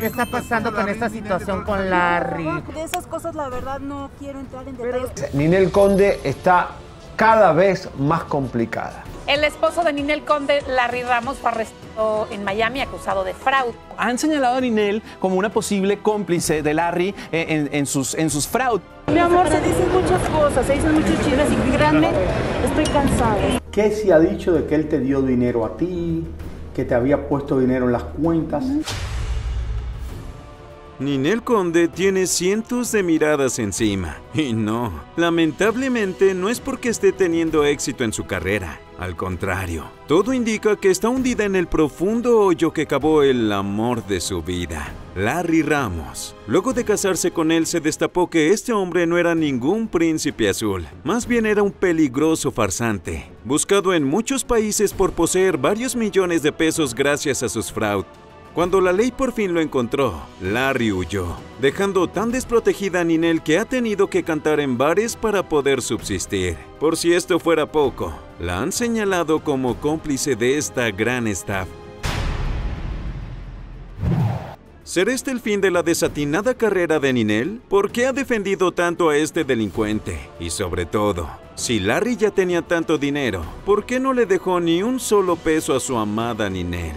¿Qué está pasando con esta situación con Larry? De esas cosas, la verdad, no quiero entrar en detalles. Ninel Conde está cada vez más complicada. El esposo de Ninel Conde, Larry Ramos, fue arrestado en Miami acusado de fraude. Han señalado a Ninel como una posible cómplice de Larry en, en sus, en sus fraudes. Mi amor, se dicen muchas cosas, se dicen muchos chismes y créanme, estoy cansada. ¿Qué se ha dicho de que él te dio dinero a ti, que te había puesto dinero en las cuentas? Ninel Conde tiene cientos de miradas encima. Y no, lamentablemente no es porque esté teniendo éxito en su carrera. Al contrario, todo indica que está hundida en el profundo hoyo que cavó el amor de su vida, Larry Ramos. Luego de casarse con él se destapó que este hombre no era ningún príncipe azul, más bien era un peligroso farsante, buscado en muchos países por poseer varios millones de pesos gracias a sus fraudes. Cuando la ley por fin lo encontró, Larry huyó, dejando tan desprotegida a Ninel que ha tenido que cantar en bares para poder subsistir. Por si esto fuera poco, la han señalado como cómplice de esta gran estafa. ¿Será este el fin de la desatinada carrera de Ninel? ¿Por qué ha defendido tanto a este delincuente? Y sobre todo, si Larry ya tenía tanto dinero, ¿por qué no le dejó ni un solo peso a su amada Ninel?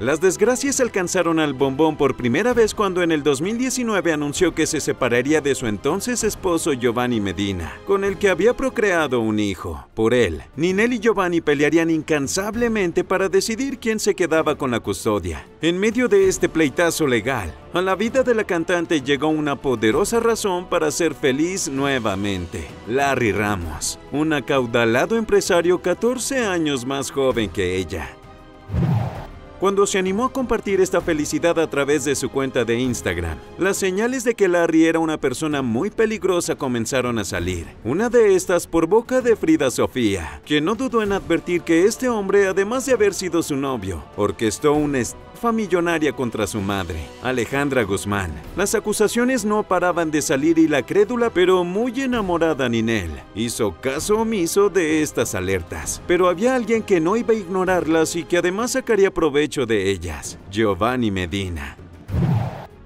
Las desgracias alcanzaron al bombón por primera vez cuando en el 2019 anunció que se separaría de su entonces esposo Giovanni Medina, con el que había procreado un hijo. Por él, Ninel y Giovanni pelearían incansablemente para decidir quién se quedaba con la custodia. En medio de este pleitazo legal, a la vida de la cantante llegó una poderosa razón para ser feliz nuevamente. Larry Ramos, un acaudalado empresario 14 años más joven que ella. Cuando se animó a compartir esta felicidad a través de su cuenta de Instagram, las señales de que Larry era una persona muy peligrosa comenzaron a salir. Una de estas por boca de Frida Sofía, que no dudó en advertir que este hombre, además de haber sido su novio, orquestó una millonaria contra su madre, Alejandra Guzmán. Las acusaciones no paraban de salir y la crédula pero muy enamorada Ninel hizo caso omiso de estas alertas. Pero había alguien que no iba a ignorarlas y que además sacaría provecho de ellas, Giovanni Medina.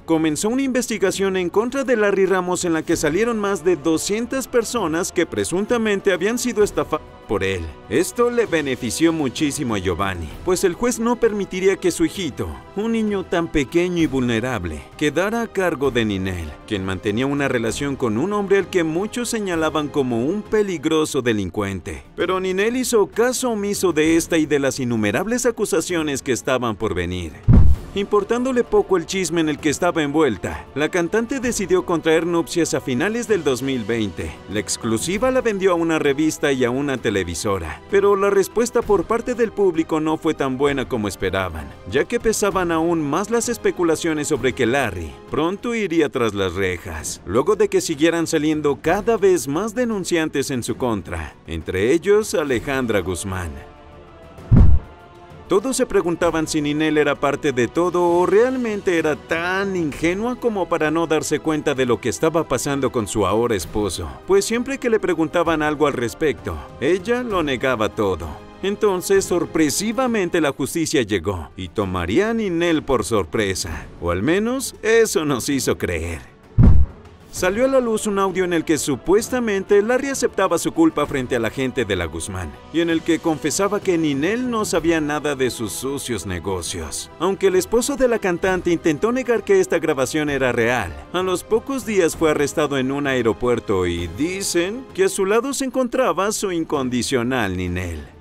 Comenzó una investigación en contra de Larry Ramos en la que salieron más de 200 personas que presuntamente habían sido estafadas por él. Esto le benefició muchísimo a Giovanni, pues el juez no permitiría que su hijito, un niño tan pequeño y vulnerable, quedara a cargo de Ninel, quien mantenía una relación con un hombre al que muchos señalaban como un peligroso delincuente. Pero Ninel hizo caso omiso de esta y de las innumerables acusaciones que estaban por venir. Importándole poco el chisme en el que estaba envuelta, la cantante decidió contraer nupcias a finales del 2020. La exclusiva la vendió a una revista y a una televisora, pero la respuesta por parte del público no fue tan buena como esperaban, ya que pesaban aún más las especulaciones sobre que Larry pronto iría tras las rejas, luego de que siguieran saliendo cada vez más denunciantes en su contra, entre ellos Alejandra Guzmán. Todos se preguntaban si Ninel era parte de todo o realmente era tan ingenua como para no darse cuenta de lo que estaba pasando con su ahora esposo, pues siempre que le preguntaban algo al respecto, ella lo negaba todo. Entonces, sorpresivamente la justicia llegó y tomaría a Ninel por sorpresa, o al menos eso nos hizo creer. Salió a la luz un audio en el que supuestamente Larry aceptaba su culpa frente a la gente de la Guzmán y en el que confesaba que Ninel no sabía nada de sus sucios negocios. Aunque el esposo de la cantante intentó negar que esta grabación era real, a los pocos días fue arrestado en un aeropuerto y dicen que a su lado se encontraba su incondicional Ninel.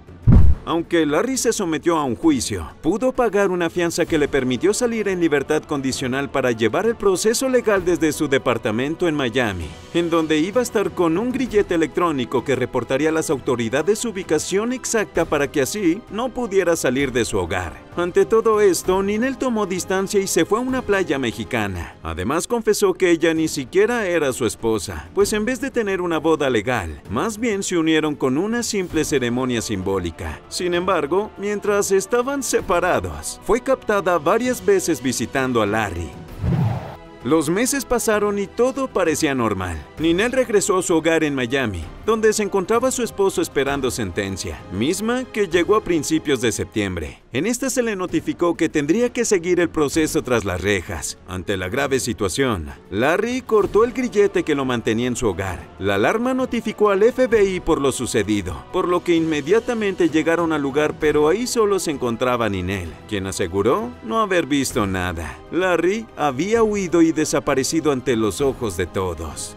Aunque Larry se sometió a un juicio, pudo pagar una fianza que le permitió salir en libertad condicional para llevar el proceso legal desde su departamento en Miami, en donde iba a estar con un grillete electrónico que reportaría a las autoridades su ubicación exacta para que así no pudiera salir de su hogar. Ante todo esto, Ninel tomó distancia y se fue a una playa mexicana. Además confesó que ella ni siquiera era su esposa, pues en vez de tener una boda legal, más bien se unieron con una simple ceremonia simbólica. Sin embargo, mientras estaban separados, fue captada varias veces visitando a Larry. Los meses pasaron y todo parecía normal. Ninel regresó a su hogar en Miami, donde se encontraba su esposo esperando sentencia, misma que llegó a principios de septiembre. En esta se le notificó que tendría que seguir el proceso tras las rejas. Ante la grave situación, Larry cortó el grillete que lo mantenía en su hogar. La alarma notificó al FBI por lo sucedido, por lo que inmediatamente llegaron al lugar, pero ahí solo se encontraba Ninel, quien aseguró no haber visto nada. Larry había huido y desaparecido ante los ojos de todos.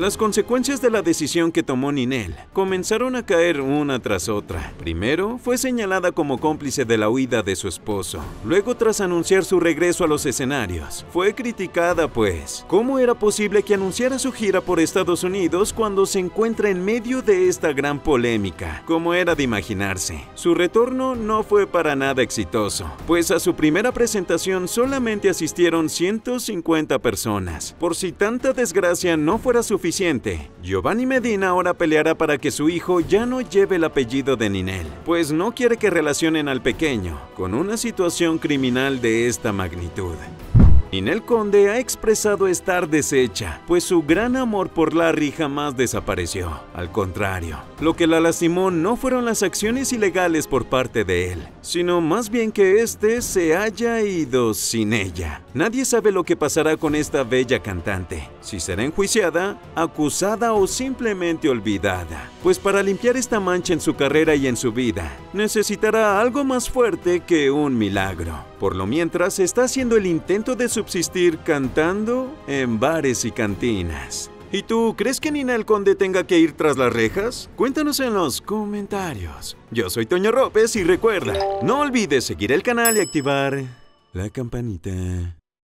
Las consecuencias de la decisión que tomó Ninel comenzaron a caer una tras otra. Primero, fue señalada como cómplice de la huida de su esposo. Luego, tras anunciar su regreso a los escenarios, fue criticada pues, ¿cómo era posible que anunciara su gira por Estados Unidos cuando se encuentra en medio de esta gran polémica? Como era de imaginarse, su retorno no fue para nada exitoso, pues a su primera presentación solamente asistieron 150 personas. Por si tanta desgracia no fuera Giovanni Medina ahora peleará para que su hijo ya no lleve el apellido de Ninel, pues no quiere que relacionen al pequeño con una situación criminal de esta magnitud. Ninel Conde ha expresado estar deshecha, pues su gran amor por Larry jamás desapareció. Al contrario, lo que la lastimó no fueron las acciones ilegales por parte de él, sino más bien que éste se haya ido sin ella. Nadie sabe lo que pasará con esta bella cantante, si será enjuiciada, acusada o simplemente olvidada, pues para limpiar esta mancha en su carrera y en su vida, necesitará algo más fuerte que un milagro. Por lo mientras está haciendo el intento de subsistir cantando en bares y cantinas. ¿Y tú crees que Nina el Conde tenga que ir tras las rejas? Cuéntanos en los comentarios. Yo soy Toño López y recuerda, no olvides seguir el canal y activar la campanita.